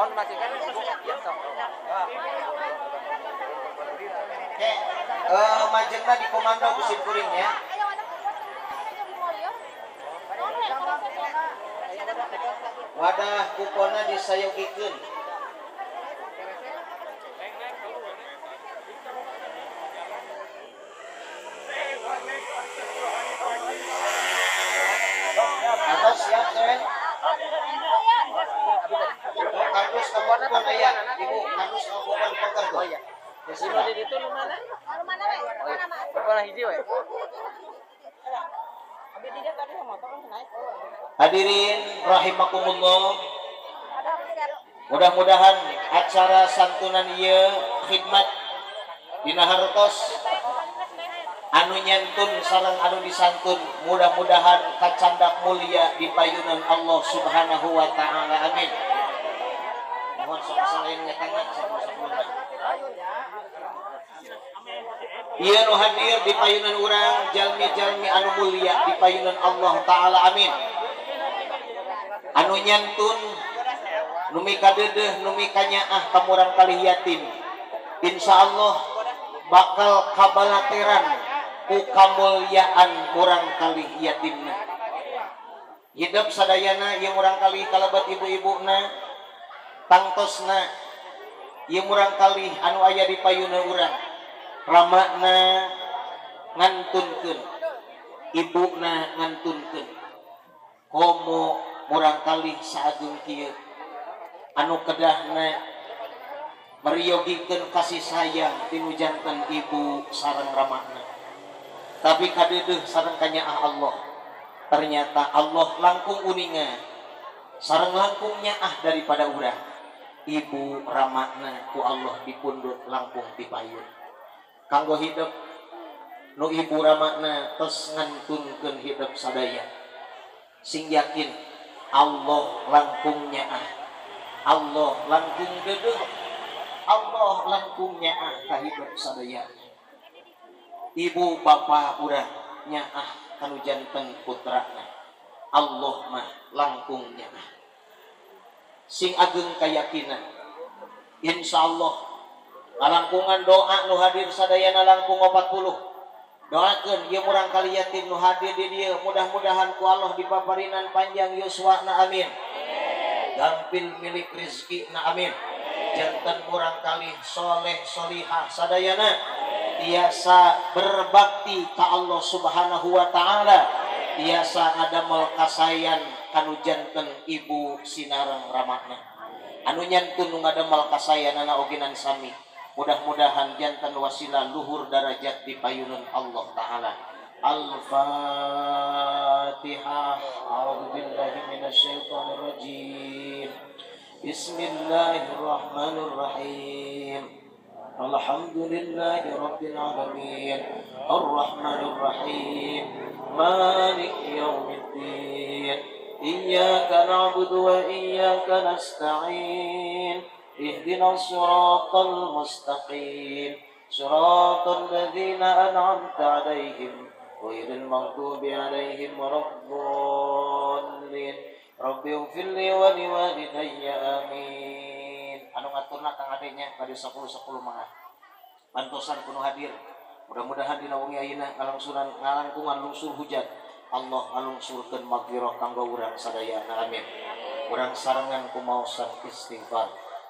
On masih kan? Ya, sok. Oke, eh majengna di komando kusim kuring ya. Wadah kupona disayogikeun. Hadirin rahimakumullah. Mudah-mudahan acara santunan ieu khidmat dina hartos anu nyantun sareng anu disantun mudah-mudahan kacandak mulia di payunan Allah Subhanahu wa taala amin. Mohon sok selain nyatangan sebelum-sebelumnya. Ieu nu hadir di payunan urang jalmi-jalmi anu mulia di payunan Allah taala amin. anu nyantun. Numi kadedeh numi kanyaah kamurang kali yatim insya Allah bakal kabalateran ku kamulyaan kurang kali yatimna hidup sadayana yang orang kali kalabat ibu-ibu na tangtosna yang orang kali anu ayah di payuna orang ramakna ngantunkan ibu na ngantunkan komo murang kali kieu. Anu kedahna meriyogikeun kasih sayang tinu janten ibu sareng ramahna. Tapi kadeudeung sareng kanyaah Allah. Ternyata Allah langkung uninga. Sareng langkung nyaah daripada urang. Ibu ramahna ku Allah dipundut langkung dipayun. Kanggo hidup nu ibu ramahna tos ngantunkeun hidup sadaya. Sing yakin Allah langkung nyaah Allah langkung dedeh Allah langkung nyaah ka hidup sadaya ibu bapa urang nyaah kanu janten putrana Allah mah langkung nyaah sing ageng keyakinan insyaallah ngalangkungan doa nu hadir sadayana langkung 40 doakeun ieu murang kali yatim nu hadir di dieu. Mudah-mudahan ku Allah dipaparinan panjang yuswana amin. Gampil milik rizki na amin. Jantan murang kali soleh solihah sadayana. Tiasa berbakti ka Allah subhanahu wa ta'ala. Tiasa ngadamel kasayan kanu janten ibu sinarang ramahna anu nyantun nu ngadamel kasayanana oginan sami mudah-mudahan jantan wasilah luhur darajat di payunan Allah taala. Al-Fatihah. A'udzu billahi minasyaitonir rajim Bismillahirrahmanirrahim. Alhamdulillahi rabbil alamin. Ar-Rahmanir Rahim Malik yaumiddin. Iyyaka na'budu wa iyyaka nasta'in اهدنا الصراط المستقيم صراط الذين أنعمت عليهم غير المغضوب عليهم ولا الضالين رب اغفر لي ولوالدي آمين anu ngaturna kang adenya pada 10 10 mangga pantosan kuno hadir mudah-mudahan dina wengi ayeuna ngalangsuran ngalangkungan lungsur hujan Allah ngalungsurkeun magfirah kanggo urang sadayana amin urang sarengan kumaosan istighfar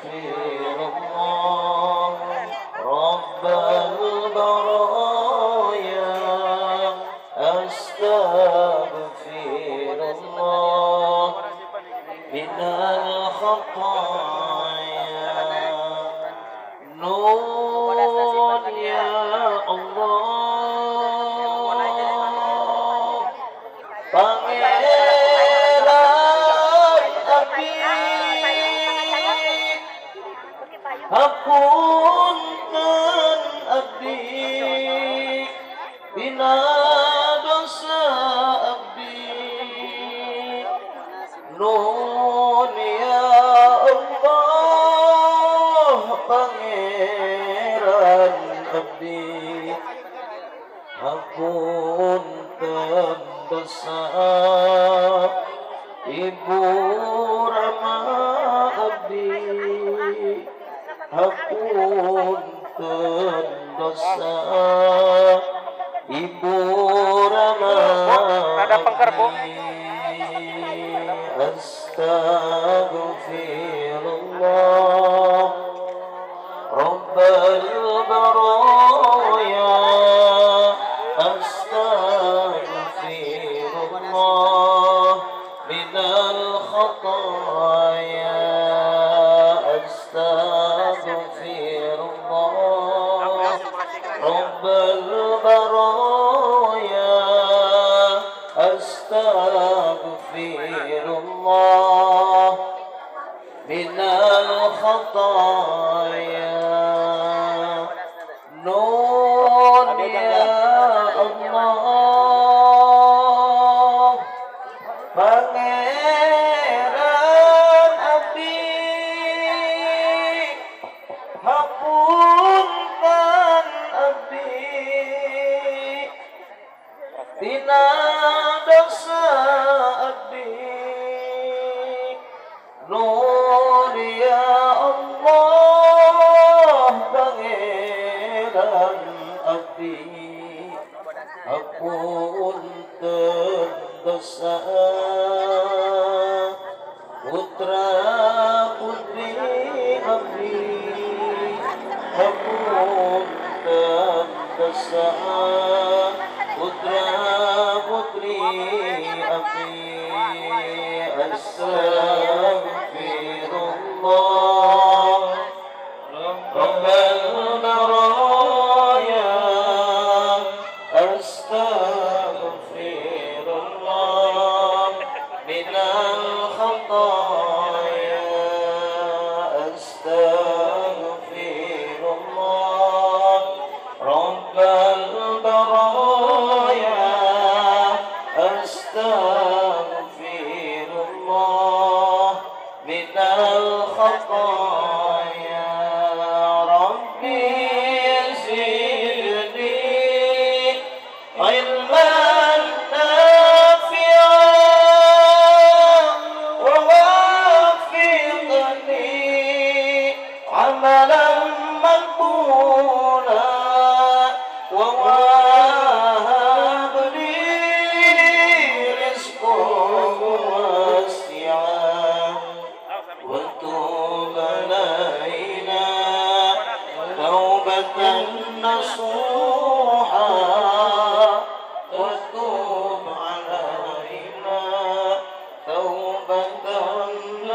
أستغفر الله Hapunten Abdi Bina dosa Abdi Nun ya Allah Pangeran Abdi Hapunten dosa Ibu Ibu Rama Ada pengker, Bu. Astagfirullah. Rabbal baraya. Astagfirullah. Minal khataya Hapunten dosa Putra putri abdi Astagfirullah Minal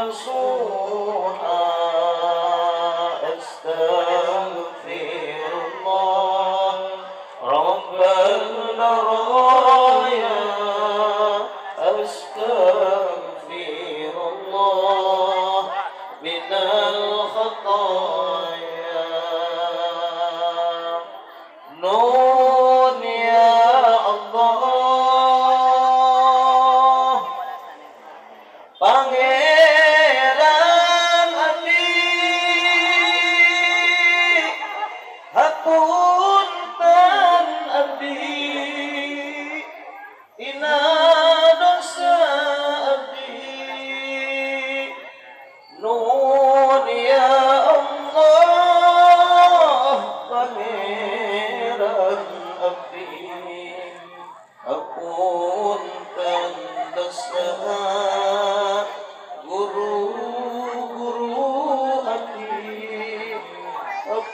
نصوحا أستغفر الله. رب البرايا أستغفر الله. من الخطايا. نون